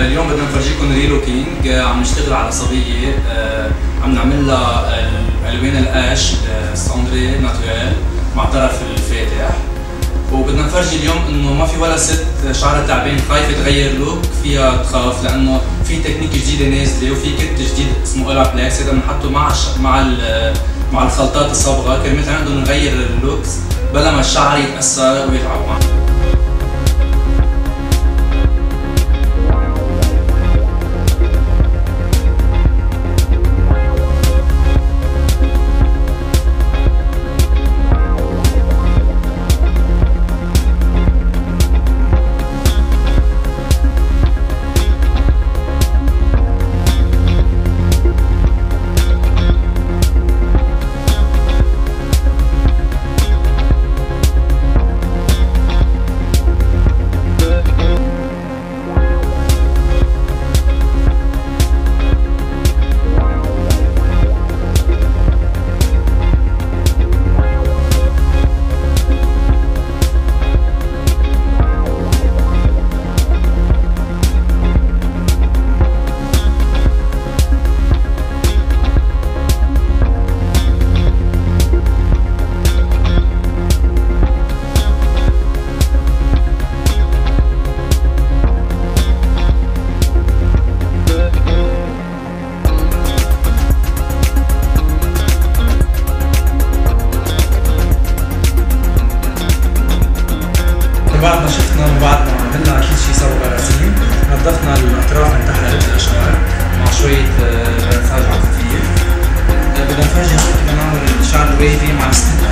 اليوم بدنا نفرجيكم relooking عم نشتغل على صبية عم نعمل لها ألوان القش ال cendré naturel مع طرف الفاتح. وبدنا نفرجي اليوم إنه ما في ولا ست شعرها تعبان خايفة تغير look فيها تخاف لأنه في تكنيك جديدة نازلة وفي kit جديد اسمه Olaplex هذا بنحطه مع مع مع الخلطات الصبغة. كرمال نقدر نغير ال looks بلا ما الشعر يتأثر ويتعب معنا بعد ما شفنا وبعد ما عملنا أكيد شيء صبغه رسيم نظفنا الأطراف من تحت الاشعار مع شوية مساج عاطفية. بدنا نفرجي كيف بدنا نعمل الشعر الويفي مع الستيك